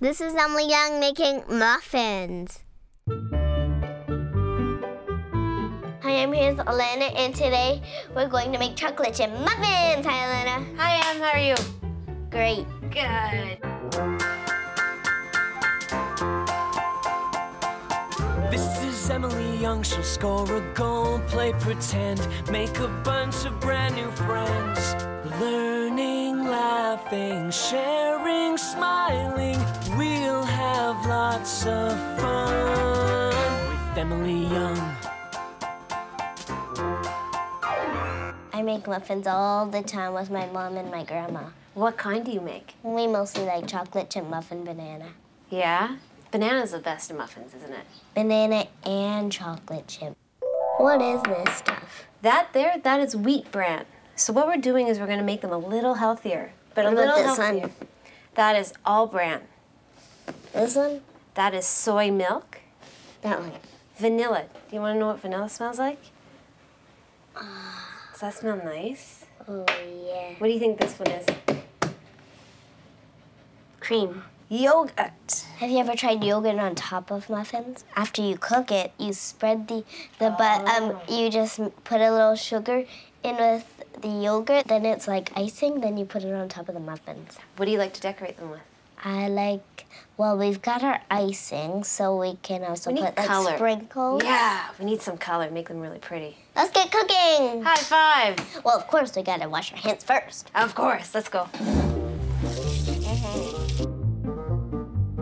This is Emily Yeung making muffins. Hi, I'm here with Elena, and today we're going to make chocolate chip muffins. Hi, Elena. Hi, Em. How are you? Great. Good. This is Emily Yeung, she'll score a goal, play pretend, make a bunch of brand new friends. Learning, laughing, sharing, smiling, we'll have lots of fun with Emily Yeung. I make muffins all the time with my mom and my grandma. What kind do you make? We mostly like chocolate chip muffin banana. Yeah? Banana's the best in muffins, isn't it? Banana and chocolate chip. What is this stuff? That there, that is wheat bran. So what we're doing is we're going to make them a little healthier, but a What about little this one? healthier. That is all bran. This one? That is soy milk, That one. vanilla. Do you want to know what vanilla smells like? Does that smell nice? Oh, yeah. What do you think this one is? Cream. Yogurt. Have you ever tried yogurt on top of muffins? After you cook it, you spread the the but um you just put a little sugar in with the yogurt. Then it's like icing. Then you put it on top of the muffins. What do you like to decorate them with? I like. Well, we've got our icing, so we can also We put like color. sprinkles. Yeah, we need some color, make them really pretty. Let's get cooking. High five! Well, of course we gotta wash our hands first. Of course, let's go.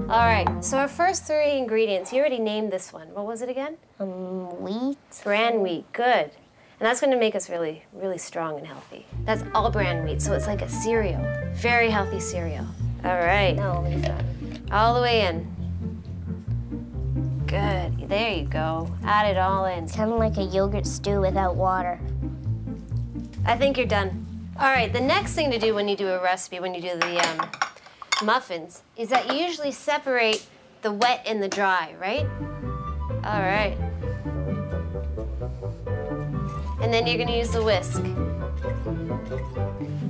All right, so our first three ingredients, you already named this one. What was it again? Um, wheat. Bran wheat, good. And that's gonna make us really, really strong and healthy. That's all bran wheat, so it's like a cereal. Very healthy cereal. All right, No, Lisa. all the way in. Good, there you go. Add it all in. It's Kind of like a yogurt stew without water. I think you're done. All right, the next thing to do when you do a recipe, when you do the um, muffins, is that you usually separate the wet and the dry, right? All right. And then you're gonna use the whisk.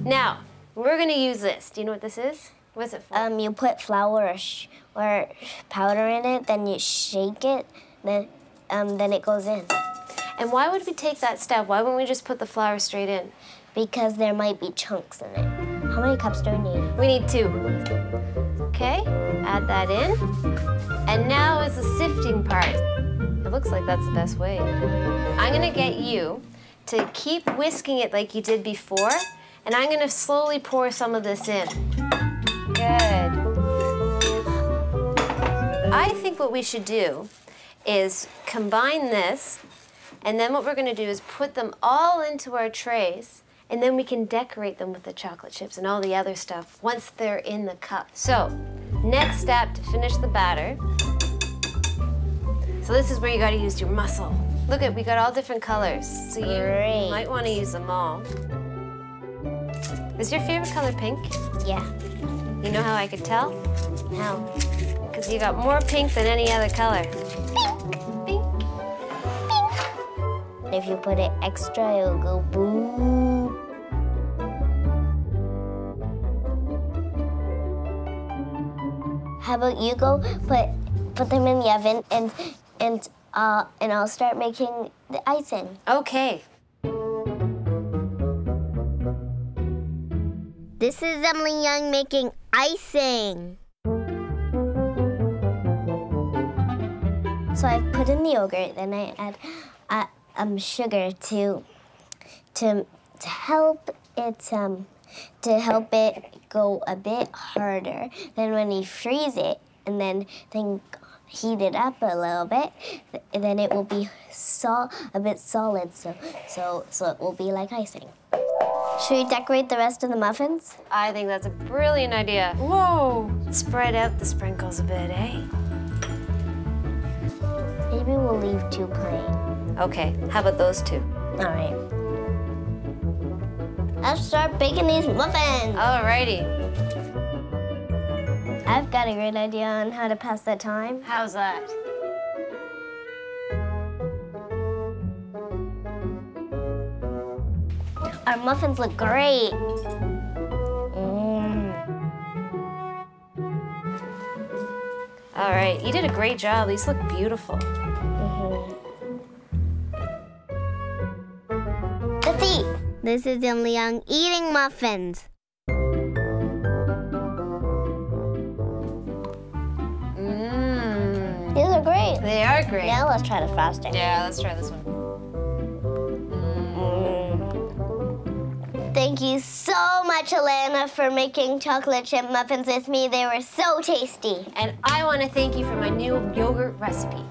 Now, we're gonna use this. Do you know what this is? What's it for? Um, you put flour or, sh- or powder in it, then you shake it, then um, then it goes in. and why would we take that step? Why wouldn't we just put the flour straight in? Because there might be chunks in it. How many cups do we need? We need two. Okay, add that in. And now is the sifting part. It looks like that's the best way. I'm gonna get you to keep whisking it like you did before, and I'm gonna slowly pour some of this in. Good. I think what we should do is combine this, and then what we're gonna do is put them all into our trays, and then we can decorate them with the chocolate chips and all the other stuff once they're in the cup. So, next step to finish the batter. So this is where you gotta use your muscle. Look at, we got all different colors. So you Great. might wanna use them all. Is your favorite color pink? Yeah. You know how I could tell? How? Because you got more pink than any other color. Pink. If you put it extra, it'll go boom. How about you go put put them in the oven and and uh and I'll start making the icing. Okay. This is Emily Yeung making icing. So I've put in the yogurt, then I add uh, um, sugar to to to help it um to help it go a bit harder. Then when you freeze it and then then heat it up a little bit, th- then it will be sol- a bit solid. So so so it will be like icing. Should we decorate the rest of the muffins? I think that's a brilliant idea. Whoa! Spread out the sprinkles a bit, eh? Maybe we'll leave two plain. Okay, how about those two? All right. Let's start baking these muffins. All righty. I've got a great idea on how to pass the time. How's that? Our muffins look great. Mm. All right, you did a great job. These look beautiful. Let's eat. This is Emily Yeung eating muffins. Mmm. These are great. They are great. Now let's try the frosting. Yeah, let's try this one. Thank you so much, Alana, for making chocolate chip muffins with me. They were so tasty. And I want to thank you for my new yogurt recipe.